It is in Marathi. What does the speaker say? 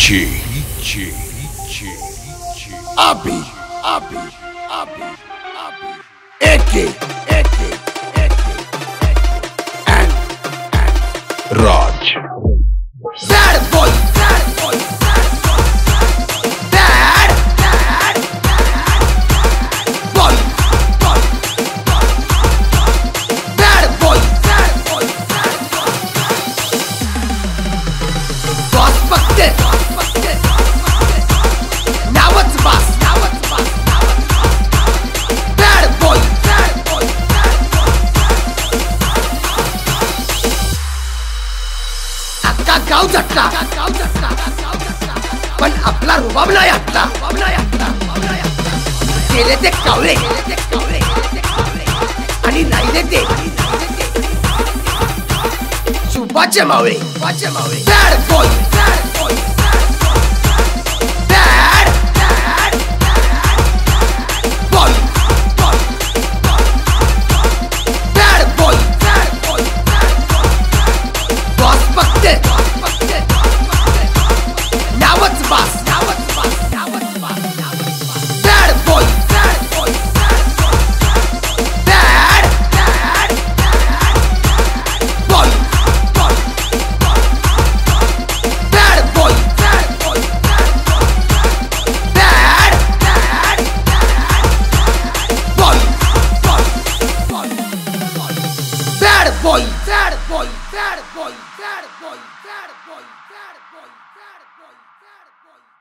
DJ, DJ, DJ, DJ. Abi, Abi, Abi, Abi. Eke, Eke, Eke, Eke, and, and. Raj. गाव झटला पण आपला रुबाब नाही हटला गेले ते कावळे. आणि नाही ते. चुपाचे मावळे. चुपाचे मावळे. boitar, boitar, boitar, boitar, boitar, boitar, boitar, boitar.